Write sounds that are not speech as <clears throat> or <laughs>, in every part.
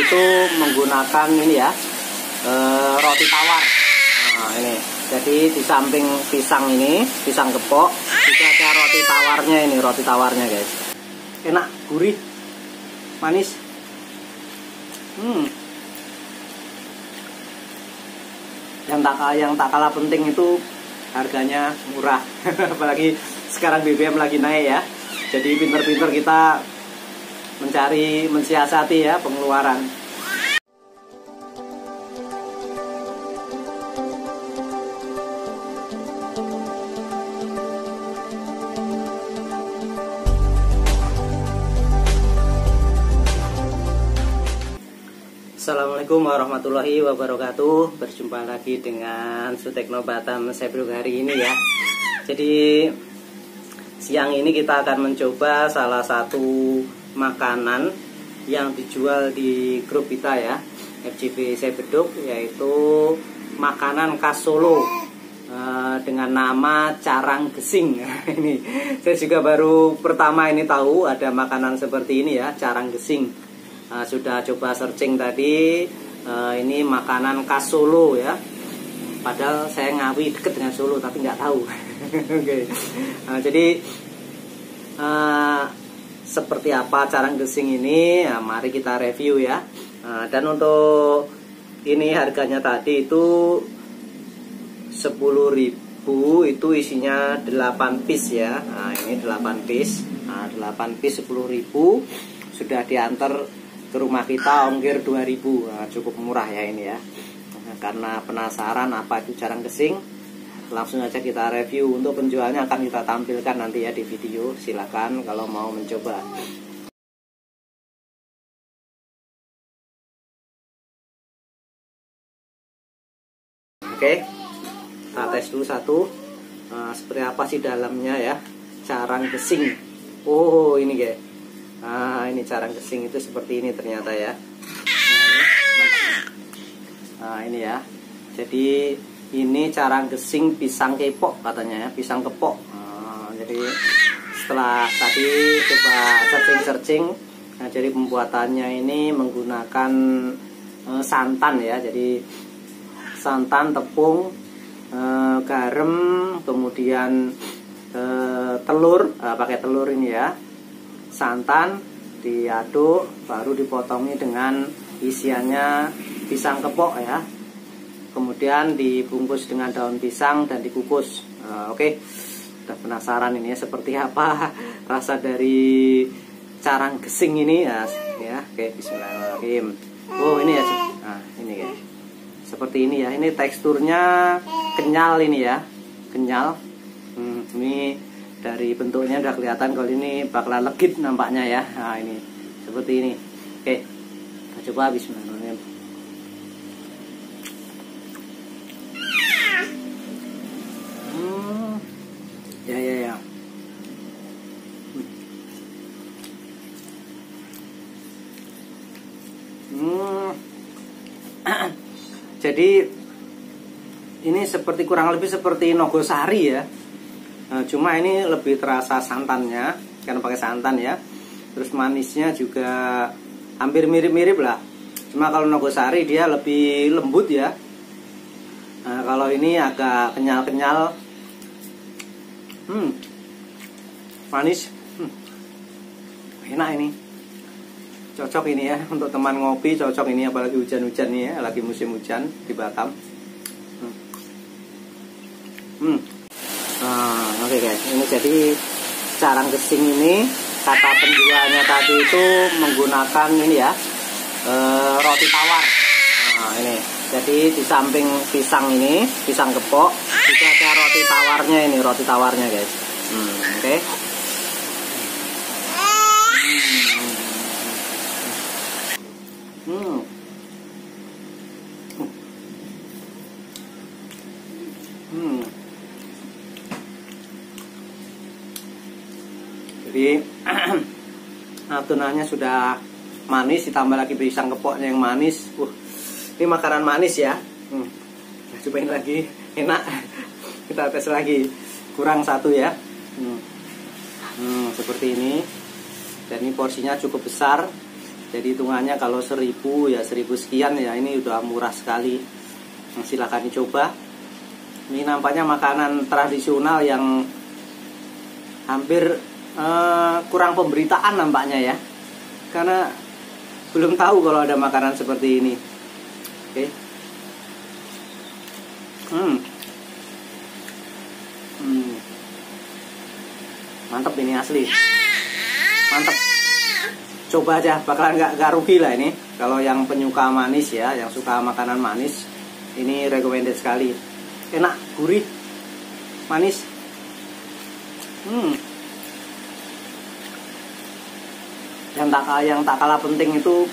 itu menggunakan ini ya e, roti tawar. Nah ini, jadi di samping pisang ini, pisang kepok, juga ada roti tawarnya ini, roti tawarnya guys. Enak, gurih, manis. Hmm. Yang tak yang tak kalah penting itu harganya murah, <laughs> apalagi sekarang BBM lagi naik ya. Jadi pinter-pinter kita mencari mensiasati ya pengeluaran. Assalamualaikum warahmatullahi wabarakatuh Berjumpa lagi dengan Sutekno Batam Sebruk hari ini ya Jadi siang ini kita akan mencoba salah satu makanan yang dijual di grup kita ya FGP Sebeduk yaitu makanan khas Solo. Uh, dengan nama carang gesing. <laughs> Ini saya juga baru pertama ini tahu ada makanan seperti ini ya carang gesing. Uh, sudah coba searching tadi uh, ini makanan khas Solo ya. Padahal saya ngawi deket dengan Solo tapi nggak tahu. <laughs> Oke. Jadi seperti apa carang gesing ini? Nah, mari kita review ya. Nah, dan untuk ini harganya tadi itu 10.000 itu isinya 8 piece ya. Nah, ini 8 piece. Nah, 8 piece 10.000 sudah diantar ke rumah kita ongkir 2000 nah, cukup murah ya ini ya. Nah, karena penasaran apa itu carang gesing langsung aja kita review. Untuk penjualnya akan kita tampilkan nanti ya di video. Silahkan kalau mau mencoba. Oke kita tes dulu satu. Nah, seperti apa sih dalamnya ya? Carang gesing. Oh ini guys nah ini carang gesing itu seperti ini ternyata ya. Nah ini, nah, ini ya. Jadi ini cara gesing pisang kepok katanya ya pisang kepok. Nah, jadi setelah tadi coba searching searching nah, jadi pembuatannya ini menggunakan eh, santan ya jadi santan tepung eh, garam kemudian eh, telur eh, pakai telur ini ya santan diaduk baru dipotongi dengan isiannya pisang kepok ya kemudian dibungkus dengan daun pisang dan dikukus. Uh, oke. Okay. udah penasaran ini ya seperti apa <laughs> rasa dari carang gesing ini? Ya ya oke. Okay, Bismillahirrahmanirrahim. Oh ini ya nah ini ya. Seperti ini ya. Ini teksturnya kenyal ini ya. Kenyal. Hmm, ini dari bentuknya udah kelihatan kalau ini bakalan legit nampaknya ya. Nah ini. Seperti ini. Oke. Okay. coba. Bismillahirrahmanirrahim ya ya ya hmm. Jadi ini seperti kurang lebih seperti nogosari ya. Nah, cuma ini lebih terasa santannya karena pakai santan ya. Terus manisnya juga hampir mirip-mirip lah. Cuma kalau nogosari dia lebih lembut ya. Nah, kalau ini agak kenyal-kenyal. Hmm. Manis. Hmm. enak ini cocok ini ya untuk teman ngopi cocok ini apalagi hujan-hujan nih ya lagi musim hujan di Batam. Hmm, hmm. nah oke okay guys. Ini jadi carang gesing ini kata penjualnya tadi itu menggunakan ini ya e, roti tawar. Nah ini. Jadi di samping pisang ini pisang kepok juga ada roti tawarnya ini roti tawarnya guys. Hmm, oke. okay. Jadi <clears throat> adonannya sudah manis ditambah lagi pisang kepoknya yang manis. Uh, ini makanan manis ya. Hmm. Nah, cobain lagi enak. <laughs> Kita tes lagi. Kurang satu ya. Hmm. Hmm, seperti ini. Dan ini porsinya cukup besar. Jadi hitungannya kalau seribu ya seribu sekian ya. Ini udah murah sekali. Nah, silahkan dicoba. Ini nampaknya makanan tradisional yang hampir uh, kurang pemberitaan nampaknya ya. Karena belum tahu kalau ada makanan seperti ini. Oke. Okay. hmm. hmm. Mantep ini asli. Mantep. Coba aja bakalan nggak nggak rugi lah ini. Kalau yang penyuka manis ya yang suka makanan manis ini recommended sekali. Enak gurih manis. Hmm yang tak yang tak kalah penting itu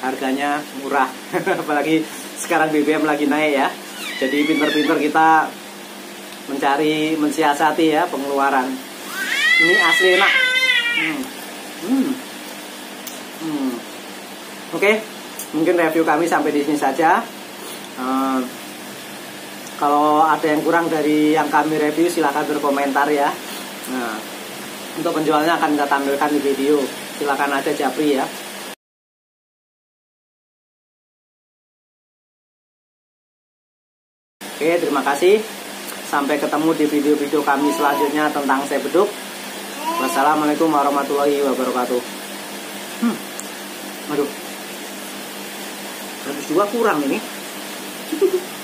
harganya murah <laughs> apalagi sekarang BBM lagi naik ya jadi pinter-pinter kita mencari mensiasati ya pengeluaran ini asli enak hmm. Hmm. Hmm. Oke, okay, mungkin review kami sampai di sini saja. Uh, kalau ada yang kurang dari yang kami review silahkan berkomentar ya. Nah, untuk penjualnya akan kita tampilkan di video. Silahkan aja Japri ya. Oke, terima kasih. Sampai ketemu di video-video kami selanjutnya tentang saya beduk. Wassalamualaikum warahmatullahi wabarakatuh. Aduh. 102 kurang ini. <laughs>